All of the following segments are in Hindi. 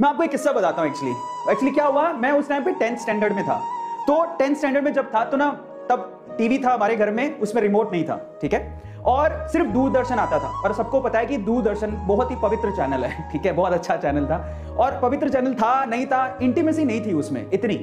मैं आपको एक किस्सा बताता हूँ एक्चुअली एक्चुअली क्या हुआ? मैं उस टाइम पे टेंथ स्टैंडर्ड में था। तो टेंथ स्टैंडर्ड में जब था तो ना तब टीवी था हमारे घर में उसमें रिमोट नहीं था ठीक है? और सिर्फ़ दूरदर्शन आता था। और सबको पता है कि दूरदर्शन बहुत ही पवित्र चैनल है ठीक है? बहुत अच्छा चैनल था। और पवित्र चैनल था नहीं था इंटीमेसी नहीं थी उसमें इतनी।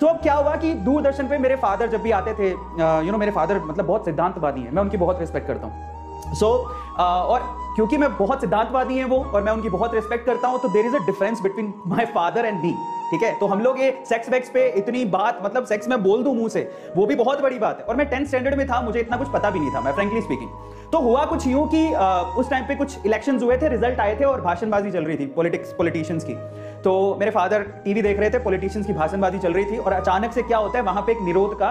तो अब क्या हुआ कि दूरदर्शन पे मेरे फादर जब भी आते थे यू नो मेरे फादर मतलब बहुत सिद्धांतवादी हैं मैं उनकी बहुत रिस्पेक्ट करता हूँ। सो so, और क्योंकि मैं बहुत सिद्धांतवादी हैं वो और मैं उनकी बहुत रिस्पेक्ट करता हूँ तो there is a difference between my father and me ठीक है? तो हम लोग ये सेक्स वेक्स पे इतनी बात मतलब सेक्स में बोल दूँ मुँह से वो भी बहुत बड़ी बात है। और मैं टेंथ स्टैंडर्ड में था मुझे इतना कुछ पता भी नहीं था मैं फ्रेंकली स्पीकिंग तो हुआ कुछ यूँ कि उस टाइम पे कुछ इलेक्शंस हुए थे रिज़ल्ट आए थे और भाषणबाजी चल रही थी पॉलिटिक्स पॉलिटिशियंस की। तो मेरे फादर टीवी देख रहे थे पॉलिटिशियंस की भाषणबाजी चल रही थी और अचानक से क्या होता है वहाँ पे एक निरोध का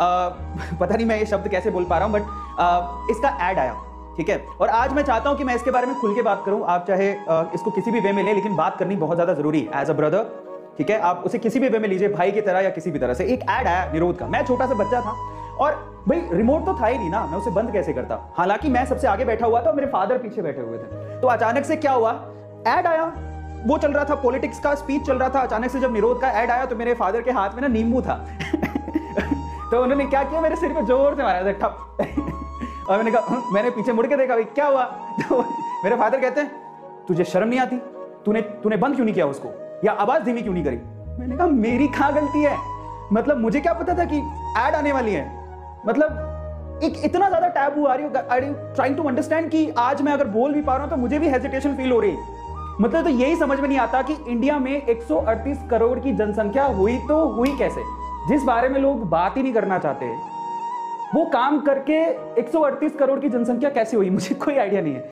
आ, पता नहीं मैं ये शब्द कैसे बोल पा रहा हूँ बट इसका एड आया। ठीक है? और आज मैं चाहता हूँ कि मैं इसके बारे में खुल के बात करूँ। आप चाहे इसको किसी भी वे में ले, लेकिन बात करनी बहुत ज़्यादा ज़रूरी है एज अ ब्रदर ठीक है? आप उसे किसी भी वे में लीजिए, भाई की तरह या किसी भी तरह से। एक एड आया निरोध का। मैं छोटा सा बच्चा था, और भाई रिमोट तो था ही नहीं ना। मैं उसे बंद कैसे करता? हालाँकि मैं सबसे आगे बैठा हुआ था मेरे फादर पीछे बैठे हुए थे। तो अचानक से क्या हुआ? एड आया। वो चल रहा था पॉलिटिक्स का स्पीच चल रहा था। अचानक से जब निरोध का एड आया तो मेरे फादर के हाथ में ना नींबू था। तो उन्होंने क्या किया? मेरे सिर पे ज़ोर से मारा था। ठप। और मैंने कहा मैंने पीछे मुड़ के देखा भाई, क्या हुआ? तो मेरे फादर कहते हैं, तुझे शर्म नहीं आती? तूने तूने बंद क्यों नहीं किया उसको? या आवाज़ धीमी क्यों नहीं करी? मैंने कहा, मेरी कहाँ गलती है? मतलब मुझे क्या पता था कि एड आने वाली है? मतलब एक इतना ज़्यादा टैबू आ रही are you trying to understand कि आज मैं अगर बोल भी पा रहा हूँ तो मुझे भी हेजिटेशन फील हो रही मतलब तो यही समझ में नहीं आता कि इंडिया में 138 करोड़ की जनसंख्या हुई तो हुई कैसे? जिस बारे में लोग बात ही नहीं करना चाहते वो काम करके 138 करोड़ की जनसंख्या कैसे हुई? मुझे कोई आइडिया नहीं है।